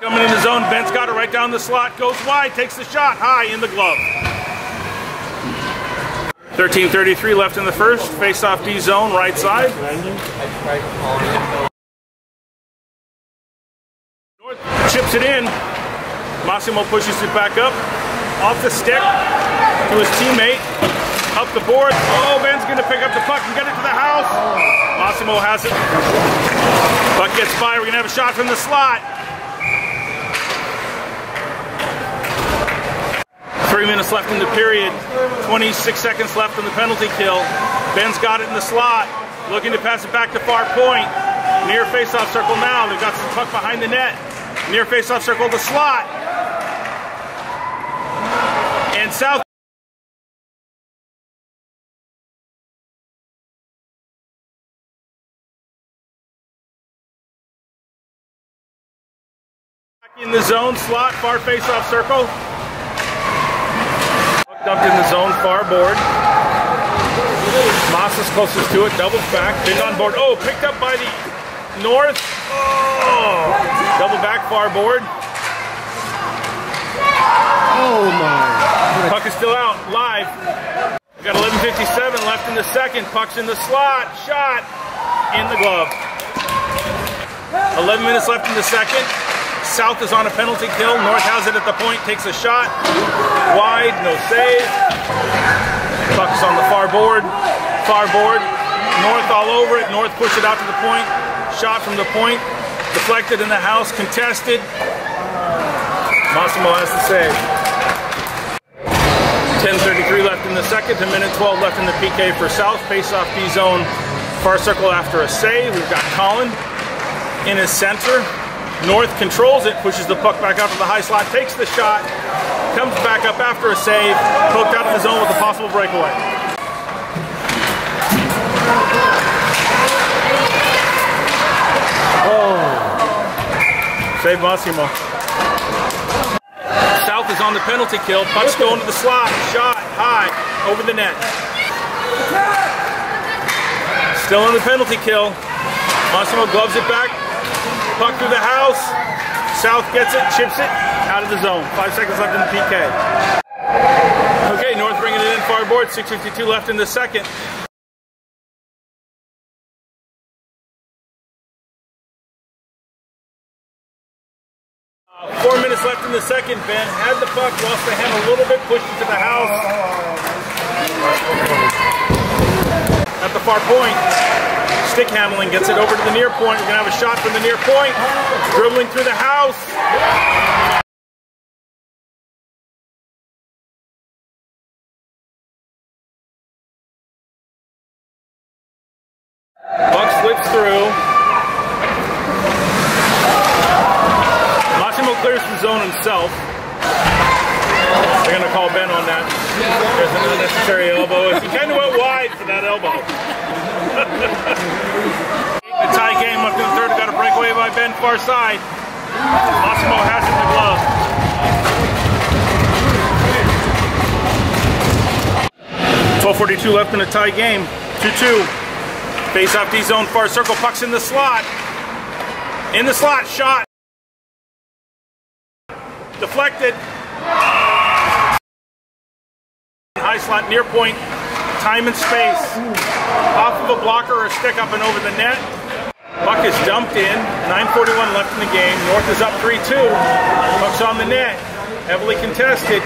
Coming in the zone, Ben's got it right down the slot, goes wide, takes the shot, high in the glove. 13.33 left in the first, face off D zone, right side. North chips it in, Massimo pushes it back up, off the stick to his teammate, up the board. Oh, Ben's gonna pick up the puck and get it to the house. Massimo has it. Puck gets by, we're gonna have a shot from the slot. Three minutes left in the period. 26 seconds left in the penalty kill. Ben's got it in the slot. Looking to pass it back to far point. Near face-off circle now. They've got some puck behind the net. Near face-off circle the slot. And South. In the zone slot, far face-off circle. Dumped in the zone, far board. Moss is closest to it, doubles back, big on board. Oh, picked up by the north. Oh, double back, far board. Oh my. Puck is still out, live. We got 11.57 left in the second. Puck's in the slot, shot, in the glove. 11 minutes left in the second. South is on a penalty kill. North has it at the point, takes a shot. Wide, no save. Puck's on the far board. Far board. North all over it. North push it out to the point. Shot from the point. Deflected in the house. Contested. Massimo has the save. 10.33 left in the second. A minute 12 left in the PK for South. Face off D zone. Far circle after a save. We've got Colin in his center. North controls it, pushes the puck back out to the high slot, takes the shot, comes back up after a save, poked out of the zone with a possible breakaway. Oh. Save Massimo. South is on the penalty kill, puck's going to the slot, shot, high, over the net. Still on the penalty kill. Massimo gloves it back, Puck through the house. South gets it, chips it, out of the zone. Five seconds left in the PK. Okay, North bringing it in far board. 6.52 left in the second. Uh, four minutes left in the second. Ben had the puck, lost the hand a little bit, pushed it to the house. At the far point stick handling, gets it over to the near point. We're going to have a shot from the near point. Dribbling through the house. Puck slips through. Massimo clears the zone himself. They're going to call Ben on that. There's an unnecessary elbow. He kind of went wide for that elbow. A tie game up in the third. Got a breakaway by Ben far side. Massimo has it in the glove. Twelve forty-two left in the tie game. Two-two. Face off D zone far circle. Pucks in the slot. In the slot. Shot. Deflected. High slot near point. Time and space. Off of a blocker or a stick up and over the net. Buck is dumped in. 9.41 left in the game. North is up 3-2. Buck's on the net. Heavily contested.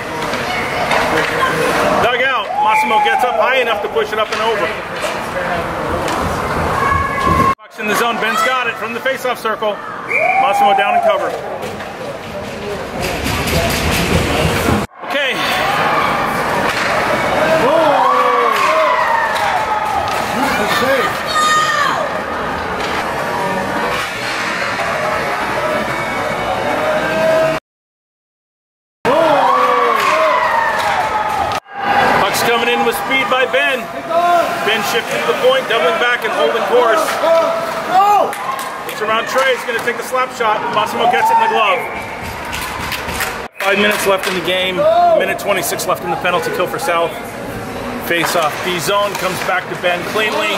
Dug out. Massimo gets up high enough to push it up and over. Buck's in the zone. Ben's got it from the faceoff circle. Massimo down and cover. Okay. With speed by Ben. Ben shifting to the point, doubling back and holding course. It's around Trey. He's going to take the slap shot. Massimo gets it in the glove. Five minutes left in the game. Minute 26 left in the penalty kill for South. Face off D zone comes back to Ben cleanly.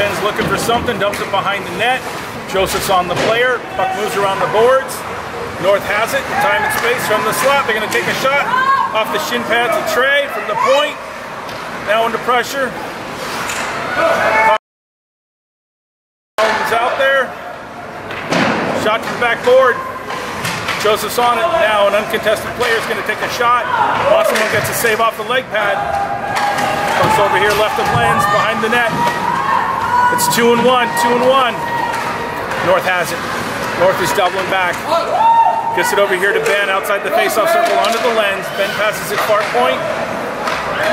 Ben's looking for something, dumps it behind the net. Joseph's on the player. Puck moves around the boards. North has it, time and space from the slot. They're going to take a shot off the shin pads of Trey from the point. Now under pressure. Collins out there. Shot to the backboard. Joseph's on it. Now an uncontested player is going to take a shot. Massimo gets a save off the leg pad. Comes over here left of lens behind the net. It's two and one, two and one. North has it. North is doubling back. Gets it over here to Ben outside the faceoff circle under the lens. Ben passes it far point.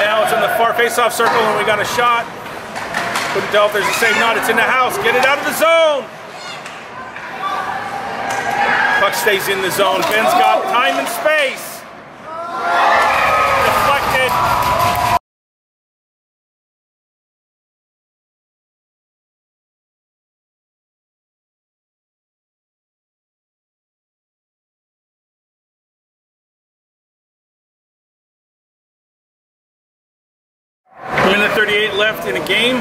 Now it's in the far faceoff circle and we got a shot. Couldn't tell if there's a save not. It's in the house. Get it out of the zone. Puck stays in the zone. Ben's got time and space. Minute 38 left in a game.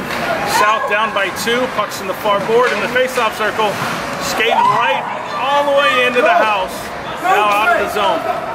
South down by two. Pucks in the far board in the faceoff circle. Skating right all the way into the house. Now out of the zone.